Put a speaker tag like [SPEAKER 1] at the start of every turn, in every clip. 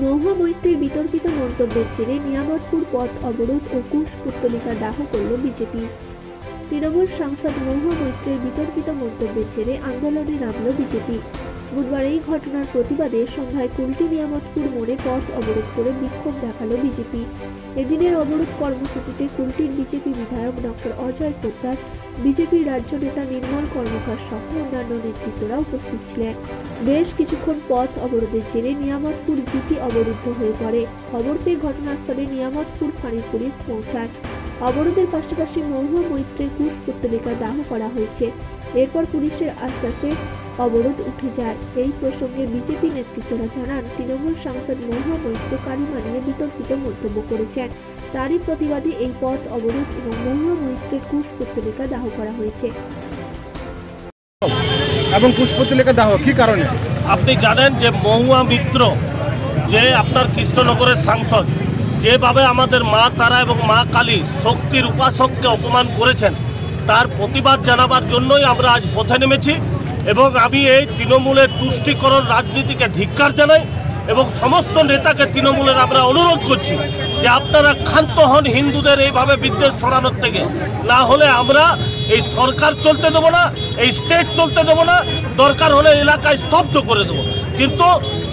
[SPEAKER 1] মহুয়া মৈত্রীর বিতর্কিত মন্তব্যের জেরে নিয়ামতপুর পথ অবরোধ ও কুশ পুত্তলিকা দাহ করল বিজেপি। তৃণমূল সাংসদ মহুয়া মৈত্রের বিতর্কিত মন্তব্যের জেরে আন্দোলনে নামল বিজেপি। বুধবার এই ঘটনার প্রতিবাদে সন্ধ্যায় কুলটি নিয়ামতপুর মোড়ে পথ অবরোধ করে বিক্ষোভ দেখাল বিজেপি। এদিনের অবরোধ কর্মসূচিতে কুলটির বিজেপি বিধায়ক ডক্টর অজয় পোদ্দার বিজেপির রাজ্য নেতা নির্মল কর্মকার সহ অন্যান্য নেতৃত্বরা উপস্থিত ছিলেন। বেশ কিছুক্ষণ পথ অবরোধের জেরে নিয়ামতপুর জিপি অবরুদ্ধ হয়ে পড়ে। খবর পেয়ে ঘটনাস্থলে নিয়ামতপুর ফাঁড়ির পুলিশ পৌঁছায়। অবরোধের পাশাপাশি মহুয়া মৈত্রের কুশ পুত্তলিকা দাহ করা হয়েছে। এরপর পুলিশের আশ্বাসে অবরোধ উঠে যায়। এই প্রসঙ্গে বিজেপি নেতৃত্বরা জানান তৃণমূল সাংসদ মহুয়া মৈত্র কালিমা নিয়ে বিতর্কিত মন্তব্য করেছেন। তারই প্রতিবাদে এই পথ অবরোধ এবং মহুয়া মৈত্রের কুশ পুত্তলিকা দাহ করা হয়েছে।
[SPEAKER 2] এবং পুষ্পতিলেখা দাহ কি কারণে?
[SPEAKER 3] আপনি জানেন যে মহুয়া মিত্র যে আপনার কৃষ্ণনগরের সাংসদ যেভাবে আমাদের মা তারা এবং মা কালী শক্তির উপাসককে অপমান করেছেন তার প্রতিবাদ জানাবার জন্যই আমরা আজ পথে নেমেছি। এবং আমি এই তৃণমূলের তুষ্টিকরণ রাজনীতিকে ধিক্কার জানাই এবং সমস্ত নেতাকে তৃণমূলের আমরা অনুরোধ করছি যে আপনারা ক্ষান্ত হন হিন্দুদের এইভাবে বিদ্বেষ ছড়ানোর থেকে। না হলে আমরা এই সরকার চলতে দেবো না এই স্টেট চলতে দেবো না দরকার হলে এলাকায় স্তব্ধ করে দেবো। কিন্তু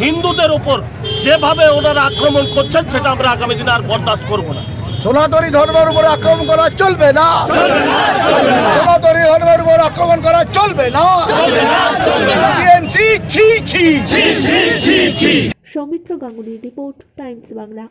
[SPEAKER 3] হিন্দুদের ওপর যেভাবে ওনারা আক্রমণ করছেন সেটা আমরা আগামী দিনে আর বরদাস্ত করব না।
[SPEAKER 2] সনাতনী ধর্মের উপর আক্রমণ করা চলবে না সনাতনী ধর্মের উপর আক্রমণ করা চলবে না। TMC, ছি ছি।
[SPEAKER 1] সৌমিত্র গাঙ্গুলির রিপোর্ট টাইমস বাংলা।